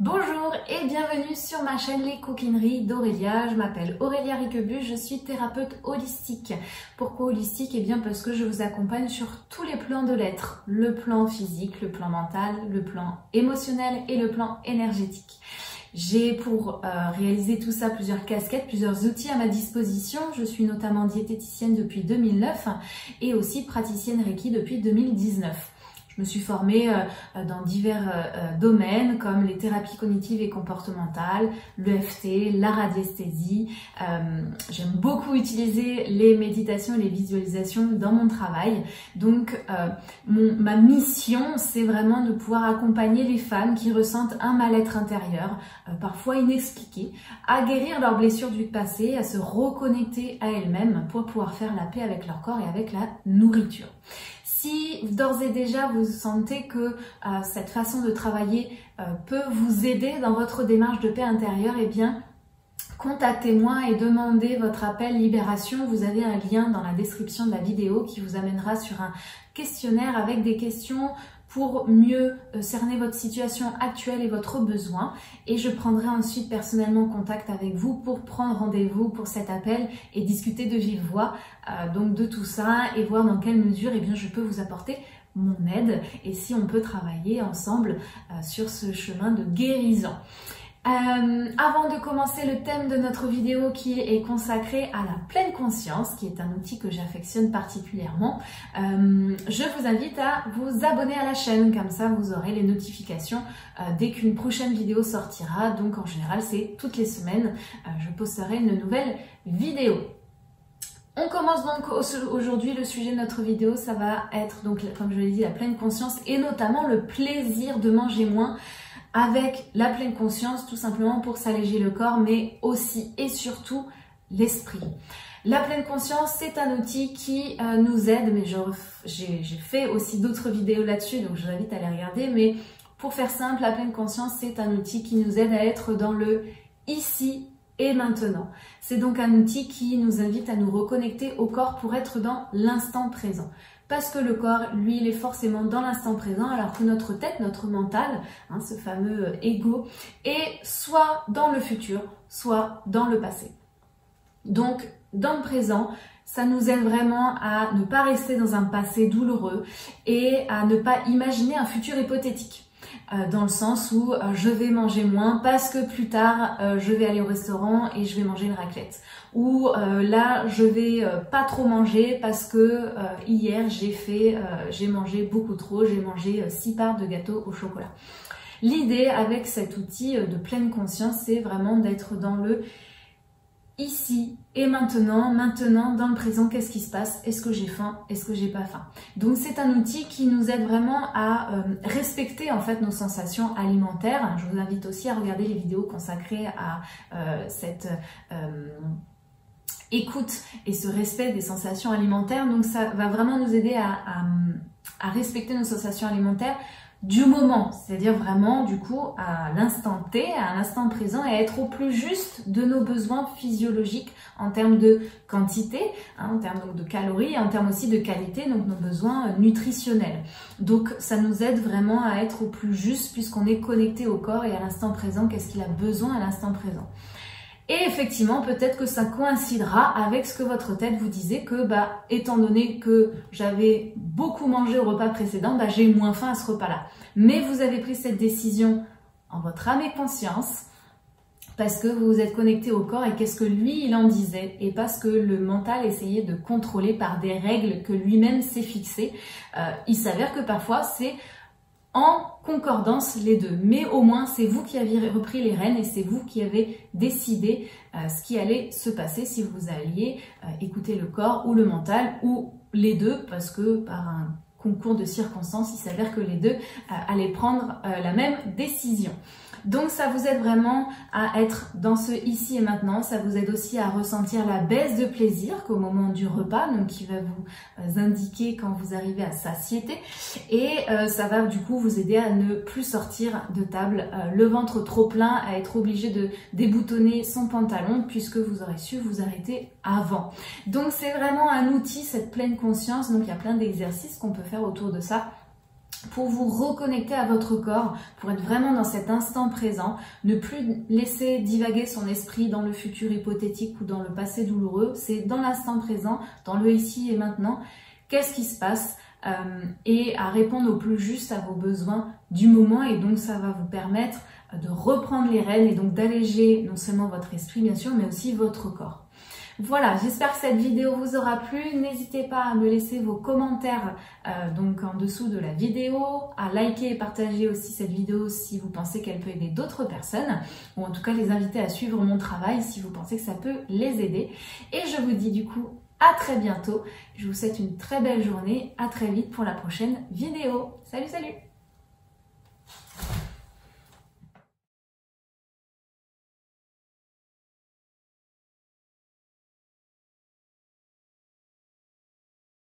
Bonjour et bienvenue sur ma chaîne Les Coquineries d'Aurélia. Je m'appelle Aurélia Riquebu, je suis thérapeute holistique. Pourquoi holistique? Eh bien parce que je vous accompagne sur tous les plans de l'être. Le plan physique, le plan mental, le plan émotionnel et le plan énergétique. J'ai pour euh, réaliser tout ça plusieurs casquettes, plusieurs outils à ma disposition. Je suis notamment diététicienne depuis 2009 et aussi praticienne Reiki depuis 2019. Je me suis formée euh, dans divers euh, domaines comme les thérapies cognitives et comportementales, l'EFT, la radiesthésie. J'aime beaucoup utiliser les méditations et les visualisations dans mon travail. Donc ma mission, c'est vraiment de pouvoir accompagner les femmes qui ressentent un mal-être intérieur, parfois inexpliqué, à guérir leurs blessures du passé, à se reconnecter à elles-mêmes pour pouvoir faire la paix avec leur corps et avec la nourriture. D'ores et déjà vous sentez que euh, cette façon de travailler euh, peut vous aider dans votre démarche de paix intérieure, eh bien contactez-moi et demandez votre appel libération. Vous avez un lien dans la description de la vidéo qui vous amènera sur un questionnaire avec des questions pour mieux euh, cerner votre situation actuelle et votre besoin. Et je prendrai ensuite personnellement contact avec vous pour prendre rendez-vous pour cet appel et discuter de vive voix euh, donc de tout ça et voir dans quelle mesure eh bien, je peux vous apporter mon aide et si on peut travailler ensemble euh, sur ce chemin de guérison. Euh, avant de commencer le thème de notre vidéo qui est consacré à la pleine conscience, qui est un outil que j'affectionne particulièrement, euh, je vous invite à vous abonner à la chaîne, comme ça vous aurez les notifications euh, dès qu'une prochaine vidéo sortira. Donc en général c'est toutes les semaines, je posterai une nouvelle vidéo. On commence donc aujourd'hui le sujet de notre vidéo, ça va être donc comme je l'ai dit la pleine conscience et notamment le plaisir de manger moins avec la pleine conscience, tout simplement pour s'alléger le corps, mais aussi et surtout l'esprit. La pleine conscience, c'est un outil qui euh, nous aide, mais j'ai fait aussi d'autres vidéos là-dessus, donc je vous invite à les regarder, mais pour faire simple, la pleine conscience, c'est un outil qui nous aide à être dans le ici et maintenant. C'est donc un outil qui nous invite à nous reconnecter au corps pour être dans l'instant présent parce que le corps, lui, il est forcément dans l'instant présent, alors que notre tête, notre mental, hein, ce fameux ego, est soit dans le futur, soit dans le passé. Donc, dans le présent, ça nous aide vraiment à ne pas rester dans un passé douloureux et à ne pas imaginer un futur hypothétique. Euh, dans le sens où euh, je vais manger moins parce que plus tard euh, je vais aller au restaurant et je vais manger une raclette. Ou là je vais pas trop manger parce que hier j'ai fait, j'ai mangé beaucoup trop, j'ai mangé six parts de gâteau au chocolat. L'idée avec cet outil de pleine conscience, c'est vraiment d'être dans le ici et maintenant, maintenant, dans le présent, qu'est-ce qui se passe? Est-ce que j'ai faim? Est-ce que j'ai pas faim? Donc c'est un outil qui nous aide vraiment à euh, respecter en fait nos sensations alimentaires. Je vous invite aussi à regarder les vidéos consacrées à euh, cette euh, écoute et ce respect des sensations alimentaires. Donc ça va vraiment nous aider à respecter nos sensations alimentaires du moment, c'est-à-dire vraiment du coup à l'instant T, à l'instant présent et être au plus juste de nos besoins physiologiques en termes de quantité, hein, en termes de calories en termes aussi de qualité, donc nos besoins euh, nutritionnels. Donc ça nous aide vraiment à être au plus juste puisqu'on est connecté au corps et à l'instant présent, qu'est-ce qu'il a besoin à l'instant présent. Et effectivement, peut-être que ça coïncidera avec ce que votre tête vous disait que, bah, étant donné que j'avais beaucoup mangé au repas précédent, bah, j'ai moins faim à ce repas-là. Mais vous avez pris cette décision en votre âme et conscience parce que vous vous êtes connecté au corps et qu'est-ce que lui il en disait? Et parce que le mental essayait de contrôler par des règles que lui-même s'est fixées. Euh, il s'avère que parfois c'est en concordance les deux. Mais au moins, c'est vous qui avez repris les rênes et c'est vous qui avez décidé euh, ce qui allait se passer si vous alliez euh, écouter le corps ou le mental ou les deux parce que par un concours de circonstances, il s'avère que les deux euh, allaient prendre la même décision. Donc ça vous aide vraiment à être dans ce ici et maintenant. Ça vous aide aussi à ressentir la baisse de plaisir qu'au moment du repas, donc qui va vous euh, indiquer quand vous arrivez à satiété. Et euh, ça va du coup vous aider à ne plus sortir de table euh, le ventre trop plein, à être obligé de déboutonner son pantalon puisque vous aurez su vous arrêter avant. Donc c'est vraiment un outil, cette pleine conscience. Donc il y a plein d'exercices qu'on peut autour de ça pour vous reconnecter à votre corps, pour être vraiment dans cet instant présent, ne plus laisser divaguer son esprit dans le futur hypothétique ou dans le passé douloureux, c'est dans l'instant présent, dans le ici et maintenant, qu'est-ce qui se passe euh, et à répondre au plus juste à vos besoins du moment et donc ça va vous permettre de reprendre les rênes et donc d'alléger non seulement votre esprit bien sûr mais aussi votre corps. Voilà, j'espère que cette vidéo vous aura plu. N'hésitez pas à me laisser vos commentaires euh, donc en dessous de la vidéo, à liker et partager aussi cette vidéo si vous pensez qu'elle peut aider d'autres personnes, ou en tout cas les inviter à suivre mon travail si vous pensez que ça peut les aider. Et je vous dis du coup à très bientôt. Je vous souhaite une très belle journée. À très vite pour la prochaine vidéo. Salut, salut